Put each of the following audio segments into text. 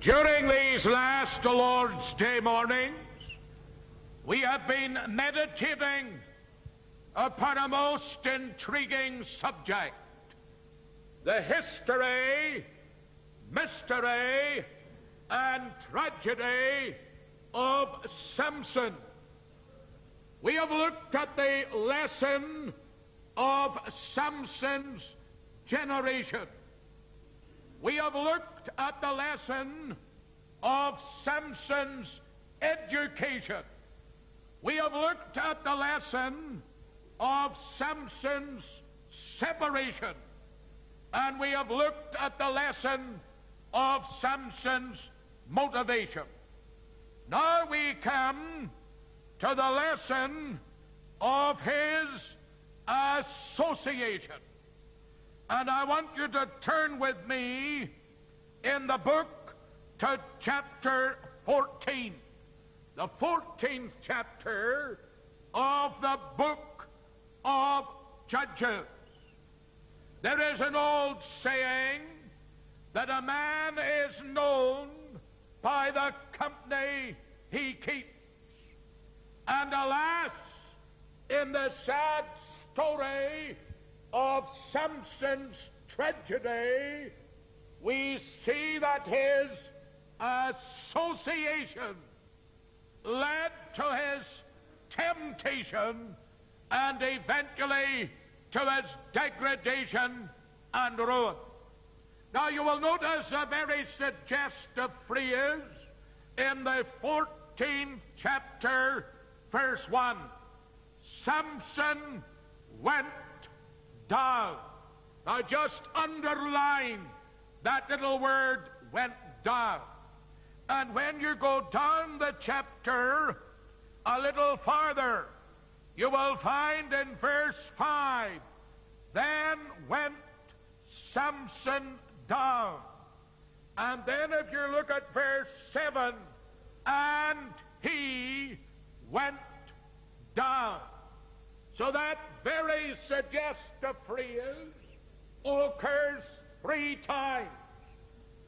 During these last Lord's Day mornings, we have been meditating upon a most intriguing subject the history, mystery, and tragedy of Samson. We have looked at the lesson of Samson's generation. We have looked at the lesson of Samson's education. We have looked at the lesson of Samson's separation. And we have looked at the lesson of Samson's motivation. Now we come to the lesson of his association. And I want you to turn with me in the book to chapter 14. The 14th chapter of the book of Judges. There is an old saying that a man is known by the company he keeps. And alas, in the sad story of Samson's tragedy, we see that his association led to his temptation and eventually to his degradation and ruin. Now you will notice a very suggestive phrase in the 14th chapter, verse 1. Samson went down. Now just underline that little word went down. And when you go down the chapter a little farther, you will find in verse 5 Then went Samson down. And then if you look at verse 7, and he went down. So that very suggestive phrase occurs three times.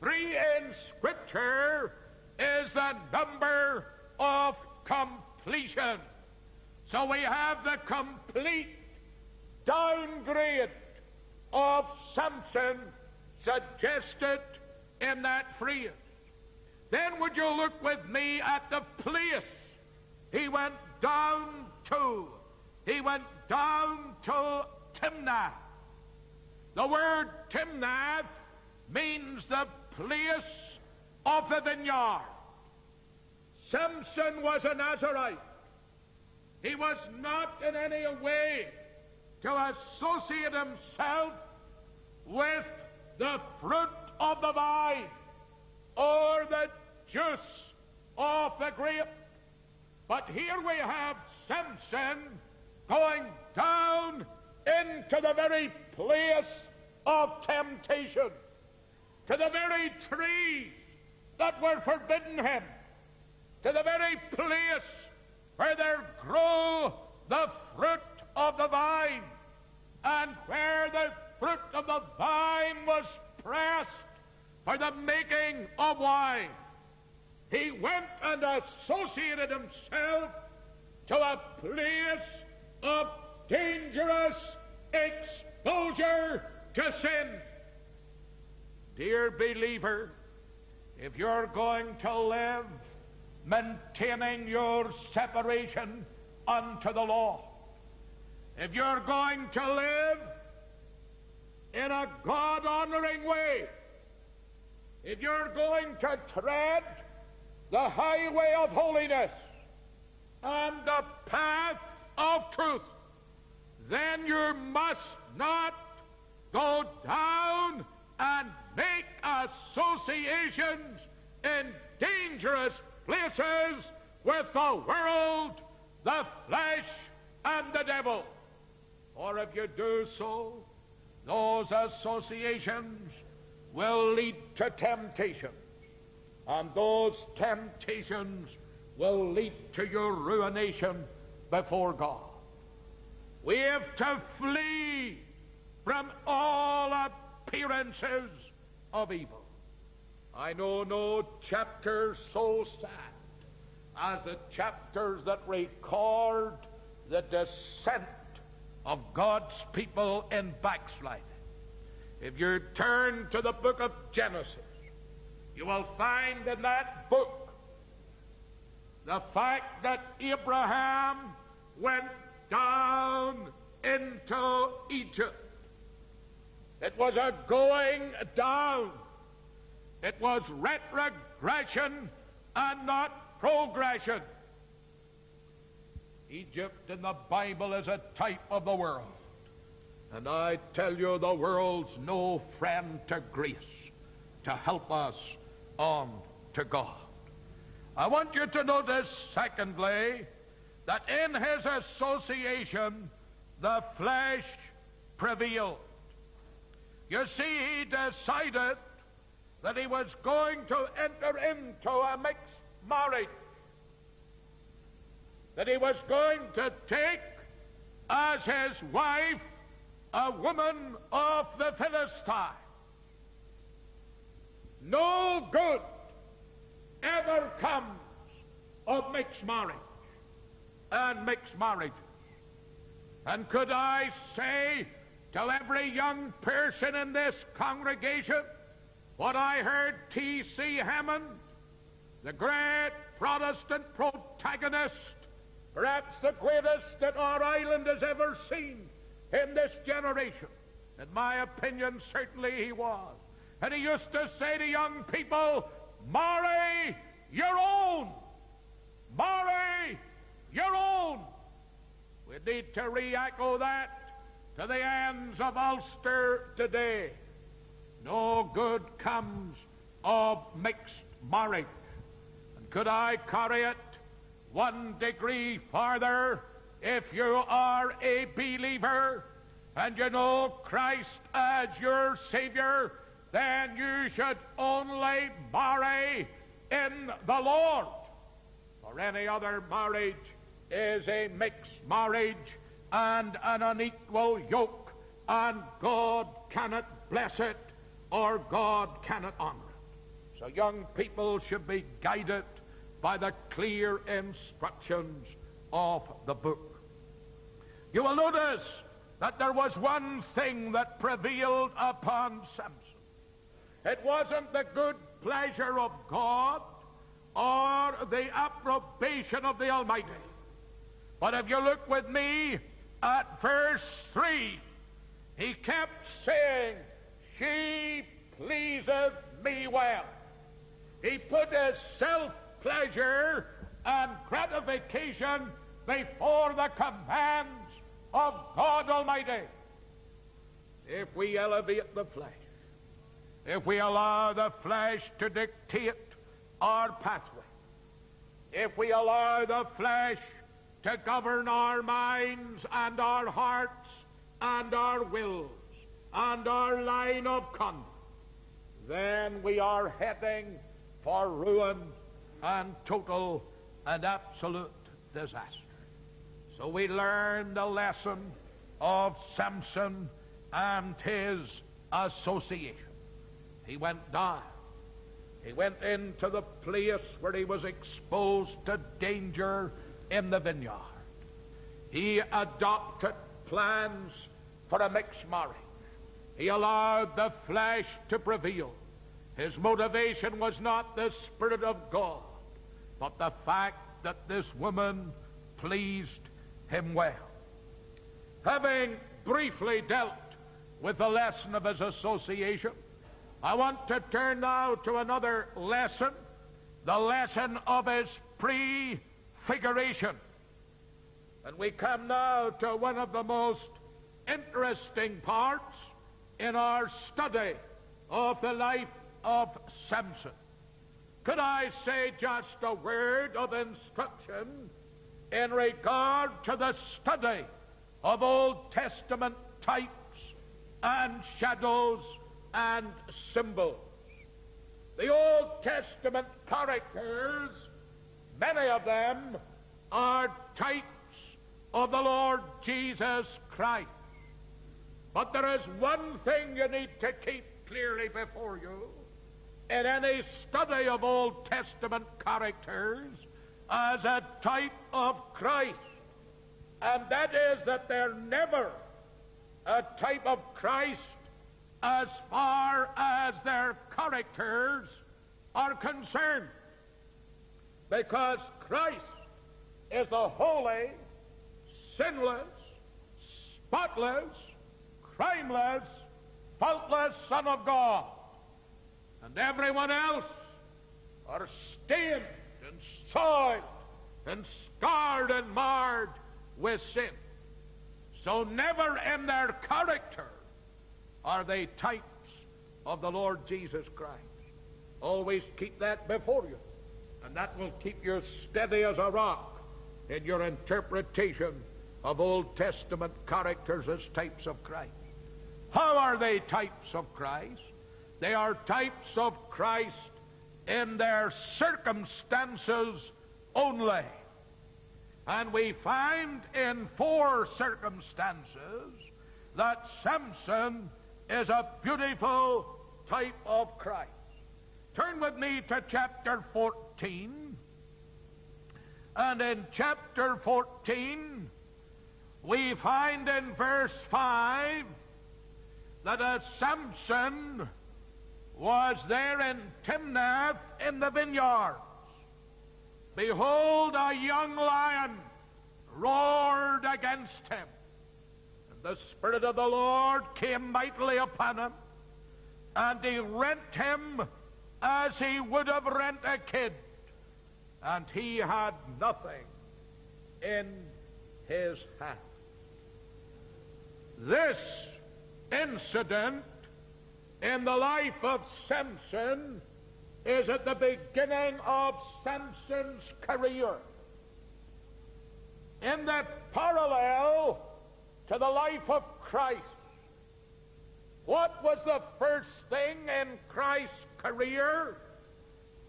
Three in Scripture is the number of completion. So we have the complete downgrade of Samson suggested in that phrase. Then would you look with me at the place he went down to? He went down to Timnath. The word Timnath means the place of the vineyard. Samson was a Nazarite. He was not in any way to associate himself with the fruit of the vine or the juice of the grape. But here we have Samson going down into the very place of temptation, to the very trees that were forbidden him, to the very place where there grew the fruit of the vine, and where the fruit of the vine was pressed for the making of wine. He went and associated himself to a place of dangerous exposure to sin. Dear believer, if you're going to live maintaining your separation unto the law, if you're going to live in a God honoring way, if you're going to tread the highway of holiness and the path of truth, then you must not go down and make associations in dangerous places with the world, the flesh, and the devil. Or if you do so, those associations will lead to temptations. And those temptations will lead to your ruination before God. We have to flee from all appearances of evil. I know no chapter so sad as the chapters that record the descent of God's people in backsliding. If you turn to the book of Genesis, you will find in that book the fact that Abraham went down into Egypt. It was a going down. It was retrogression and not progression. Egypt in the Bible is a type of the world. And I tell you, the world's no friend to Greece to help us on to God. I want you to notice, secondly, that in his association, the flesh prevailed. You see, he decided that he was going to enter into a mixed marriage, that he was going to take as his wife a woman of the Philistine. No good ever comes of mixed marriage and mixed marriage. And could I say to every young person in this congregation what I heard T.C. Hammond, the great Protestant protagonist, perhaps the greatest that our island has ever seen in this generation. In my opinion, certainly he was. And he used to say to young people, marry your own. Marry your own. We need to re-echo that to the ends of Ulster today. No good comes of mixed marriage. And could I carry it one degree farther? If you are a believer and you know Christ as your Savior, then you should only marry in the Lord. For any other marriage is a mixed marriage and an unequal yoke, and God cannot bless it or God cannot honor it. So young people should be guided by the clear instructions of the book. You will notice that there was one thing that prevailed upon Samson. It wasn't the good pleasure of God or the approbation of the Almighty. But if you look with me at verse 3, he kept saying, She pleaseth me well. He put his self pleasure and gratification before the commands of God Almighty. If we elevate the flesh, if we allow the flesh to dictate our pathway, if we allow the flesh to govern our minds and our hearts and our wills and our line of conduct, then we are heading for ruin and total and absolute disaster. So we learn the lesson of Samson and his association. He went down. He went into the place where he was exposed to danger in the vineyard. He adopted plans for a mixed marriage. He allowed the flesh to prevail. His motivation was not the Spirit of God, but the fact that this woman pleased him well. Having briefly dealt with the lesson of his association, I want to turn now to another lesson, the lesson of his prefiguration. And we come now to one of the most interesting parts in our study of the life of Samson. Could I say just a word of instruction in regard to the study of Old Testament types and shadows and symbols. The Old Testament characters, many of them, are types of the Lord Jesus Christ. But there is one thing you need to keep clearly before you, in any study of Old Testament characters as a type of Christ. And that is that they're never a type of Christ as far as their characters are concerned. Because Christ is the holy, sinless, spotless, crimeless, faultless Son of God. And everyone else are stained and soiled and scarred and marred with sin. So never in their character are they types of the Lord Jesus Christ. Always keep that before you. And that will keep you steady as a rock in your interpretation of Old Testament characters as types of Christ. How are they types of Christ? They are types of Christ in their circumstances only. And we find in four circumstances that Samson is a beautiful type of Christ. Turn with me to chapter 14. And in chapter 14, we find in verse 5 that as Samson was there in Timnath in the vineyards, behold, a young lion roared against him. And the Spirit of the Lord came mightily upon him, and he rent him as he would have rent a kid, and he had nothing in his hand. This incident in the life of Samson is at the beginning of Samson's career. In the parallel to the life of Christ, what was the first thing in Christ's career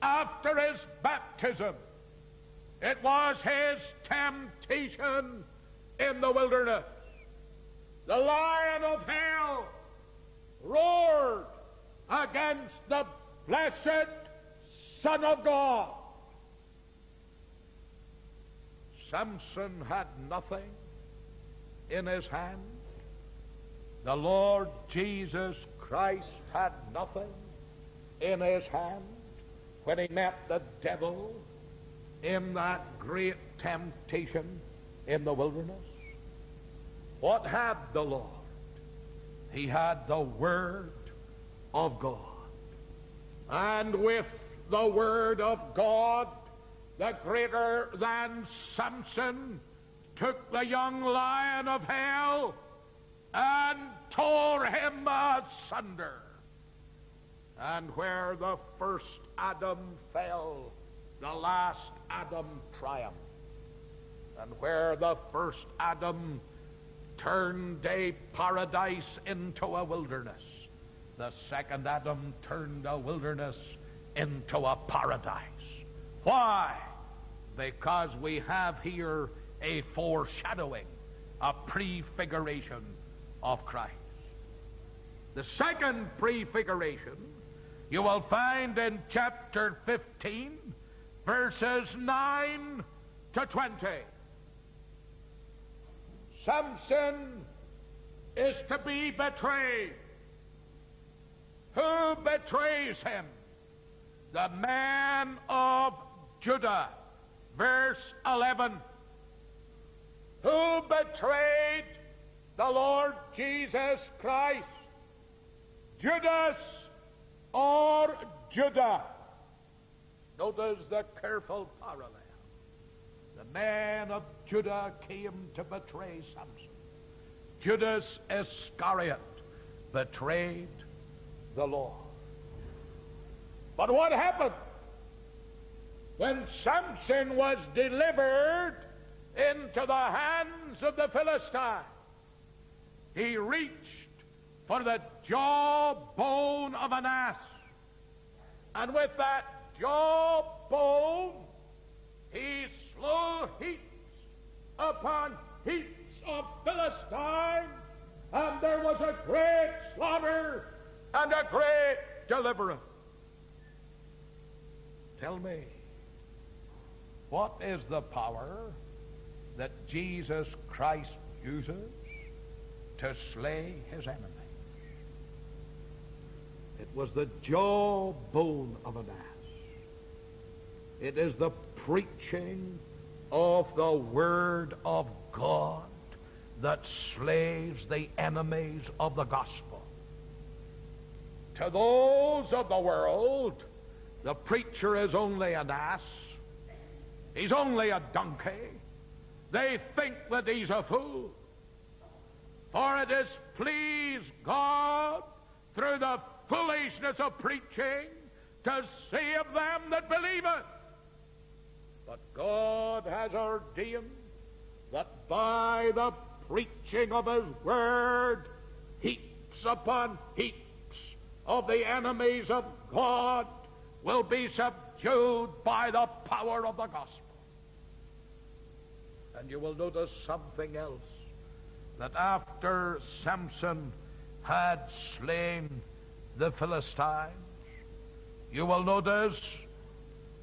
after his baptism? It was his temptation in the wilderness. The lion of hell roared against the blessed Son of God. Samson had nothing in his hand. The Lord Jesus Christ had nothing in his hand when he met the devil in that great temptation in the wilderness. What had the Lord? He had the Word of God. And with the Word of God, the greater than Samson took the young lion of hell and tore him asunder. And where the first Adam fell, the last Adam triumphed. And where the first Adam turned a paradise into a wilderness. The second Adam turned a wilderness into a paradise. Why? Because we have here a foreshadowing, a prefiguration of Christ. The second prefiguration you will find in chapter 15, verses 9 to 20. Samson is to be betrayed. Who betrays him? The man of Judah. Verse 11. Who betrayed the Lord Jesus Christ? Judas or Judah? Notice the careful parallel. The man of Judah came to betray Samson. Judas Iscariot betrayed the Lord. But what happened? When Samson was delivered into the hands of the Philistines, he reached for the jawbone of an ass. And with that jawbone, he slew heaps upon heaps of Philistines, and there was a great slaughter and a great deliverance. Tell me, what is the power that Jesus Christ uses to slay his enemies? It was the jawbone of an ass. It is the preaching of the Word of God that slays the enemies of the gospel. To those of the world, the preacher is only an ass. He's only a donkey. They think that he's a fool. For it has pleased God through the foolishness of preaching to save them that believe it. But God has ordained that by the preaching of His Word, heaps upon heaps of the enemies of God will be subdued by the power of the gospel. And you will notice something else that after Samson had slain the Philistines, you will notice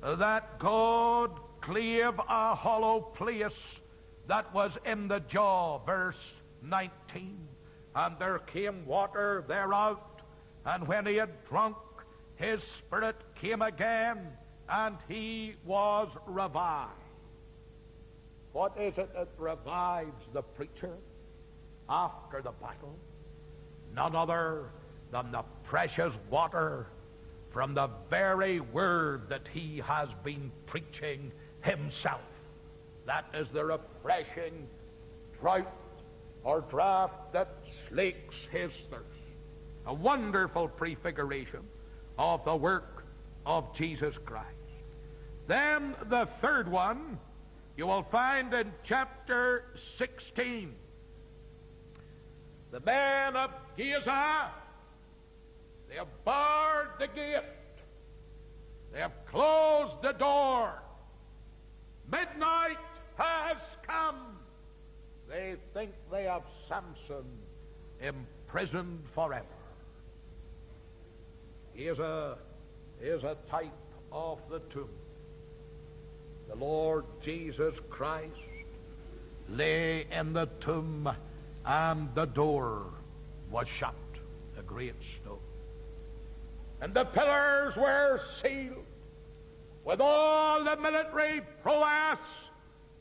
that God cleave a hollow place that was in the jaw, verse 19. And there came water thereout, and when he had drunk, his spirit came again, and he was revived. What is it that revives the preacher after the battle? None other than the precious water from the very word that he has been preaching himself. That is the refreshing drought or draught that slakes his thirst. A wonderful prefiguration of the work of Jesus Christ. Then the third one you will find in chapter 16. The men of Gaza, they have barred the gate. They have closed the door. Midnight has come. They think they have Samson imprisoned forever. He is a, he is a type of the tomb. The Lord Jesus Christ lay in the tomb and the door was shut, a great stone. And the pillars were sealed with all the military prowess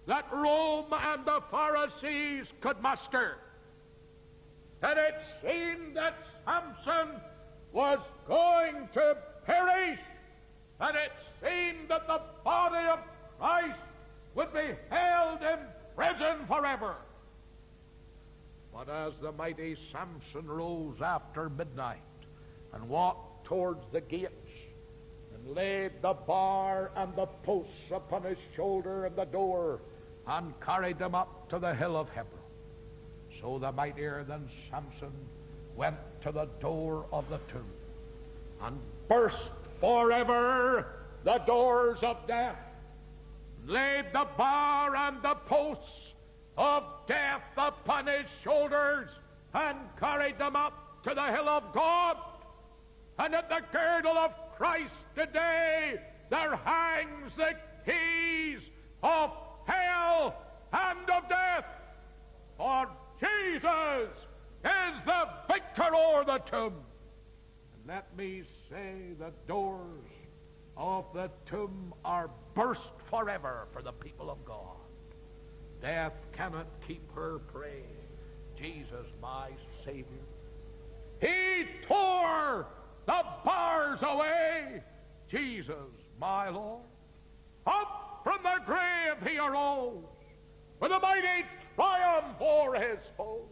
that Rome and the Pharisees could muster. And it seemed that Samson was going to perish, and it seemed that the body of Christ would be held in prison forever. But as the mighty Samson rose after midnight and walked towards the gates and laid the bar and the posts upon his shoulder and the door and carried them up to the hill of Hebron, so the mightier than Samson went to the door of the tomb and burst forever the doors of death, laid the bar and the posts of death upon his shoulders, and carried them up to the hill of God. And at the girdle of Christ today, there hangs the keys of hell and of death. For Jesus is the victor o'er the tomb. And let me say the doors of the tomb are burst forever for the people of God. Death cannot keep her prey. Jesus, my Savior. He tore the bars away. Jesus, my Lord. Up from the grave he arose with a mighty triumph o'er his foes.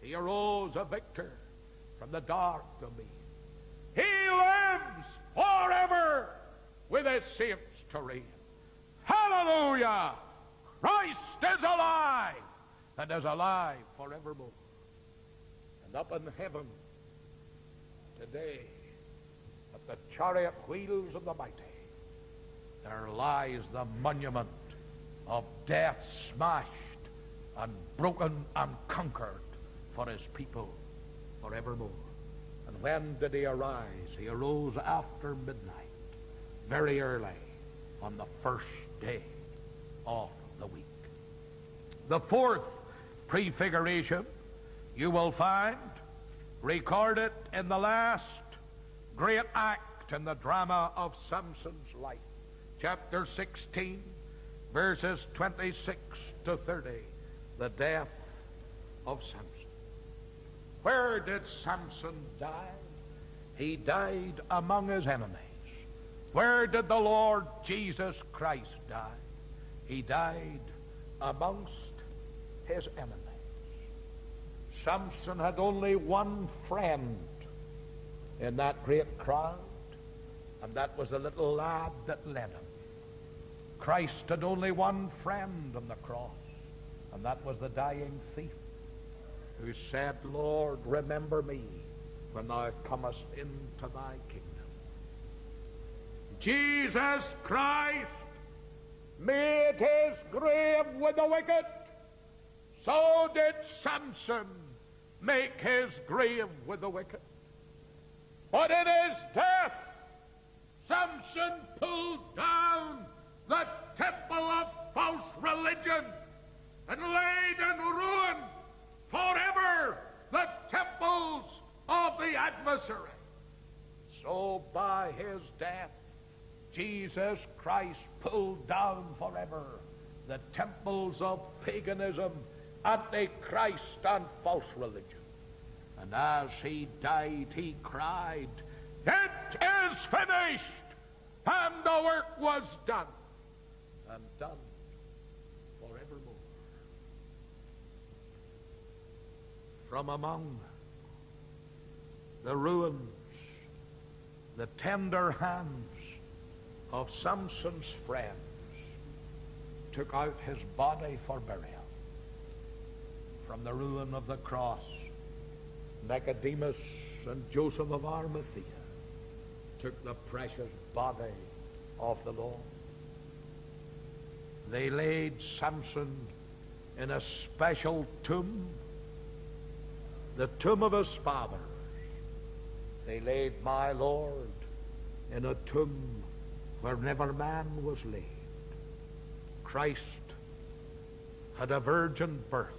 He arose a victor from the dark domain. He lives forever with his saints to reign. Hallelujah! Christ is alive and is alive forevermore. And up in heaven today, at the chariot wheels of the mighty, there lies the monument of death smashed and broken and conquered for his people forevermore. And when did he arise? He arose after midnight. very early on the first day of the fourth prefiguration you will find recorded in the last great act in the drama of Samson's life. Chapter 16, verses 26 to 30. The death of Samson. Where did Samson die? He died among his enemies. Where did the Lord Jesus Christ die? He died amongst his enemies. Samson had only one friend in that great crowd, and that was the little lad that led him. Christ had only one friend on the cross, and that was the dying thief who said, Lord, remember me when thou comest into thy kingdom. Jesus Christ made his grave with the wicked. So did Samson make his grave with the wicked. But in his death, Samson pulled down the temple of false religion and laid in ruin forever the temples of the adversary. So by his death, Jesus Christ pulled down forever the temples of paganism, antichrist, and false religion. And as he died, he cried, It is finished! And the work was done, and done forevermore. From among the ruins, the tender hands of Samson's friends took out his body for burial. From the ruin of the cross, Nicodemus and Joseph of Arimathea took the precious body of the Lord. They laid Samson in a special tomb, the tomb of his fathers. They laid my Lord in a tomb where never man was laid. Christ had a virgin birth,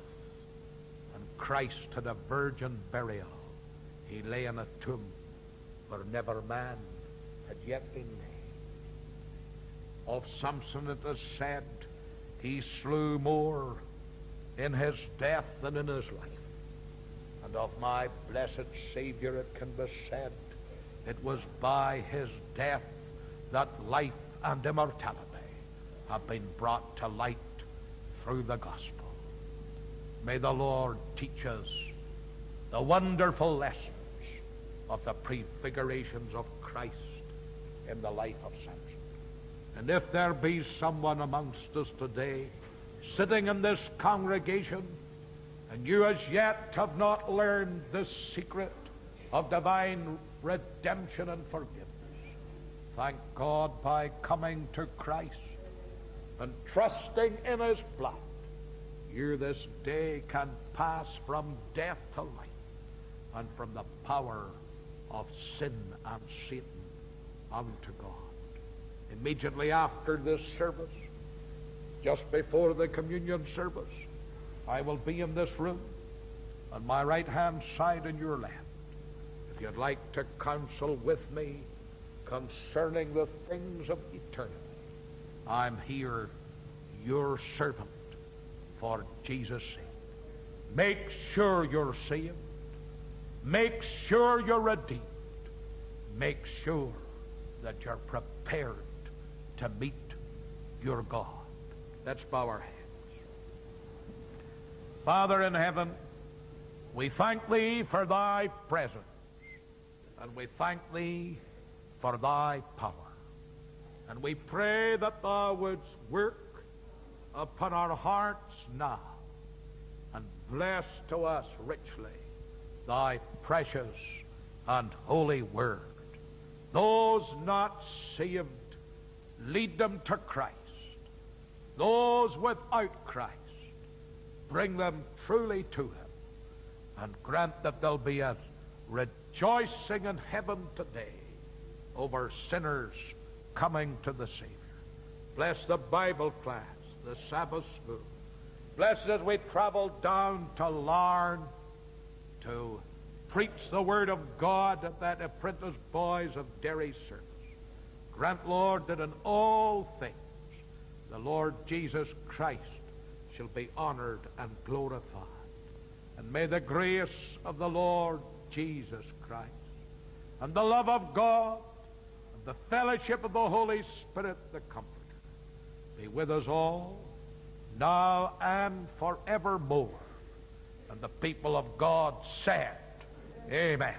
and Christ had a virgin burial. He lay in a tomb where never man had yet been laid. Of Samson it is said, he slew more in his death than in his life. And of my blessed Savior it can be said, it was by his death that life and immortality have been brought to light through the gospel. May the Lord teach us the wonderful lessons of the prefigurations of Christ in the life of Samson. And if there be someone amongst us today sitting in this congregation and you as yet have not learned the secret of divine redemption and forgiveness, thank God by coming to Christ and trusting in His blood, you this day can pass from death to life and from the power of sin and Satan unto God. Immediately after this service, just before the communion service, I will be in this room on my right hand side and your left. If you'd like to counsel with me concerning the things of eternity, I'm here, your servant, for Jesus' sake. Make sure you're saved. Make sure you're redeemed. Make sure that you're prepared to meet your God. Let's bow our heads. Father in heaven, we thank thee for thy presence, and we thank thee for thy power. And we pray that thou wouldst work upon our hearts now and bless to us richly thy precious and holy word. Those not saved, lead them to Christ. Those without Christ, bring them truly to Him. And grant that there'll be a rejoicing in heaven today over sinners coming to the Savior. Bless the Bible class, the Sabbath school. Blessed as we travel down to Larne to preach the Word of God at that apprentice boys of Derry service. Grant, Lord, that in all things the Lord Jesus Christ shall be honored and glorified. And may the grace of the Lord Jesus Christ and the love of God and the fellowship of the Holy Spirit, the Comforter, be with us all, now and forevermore. And the people of God said, Amen.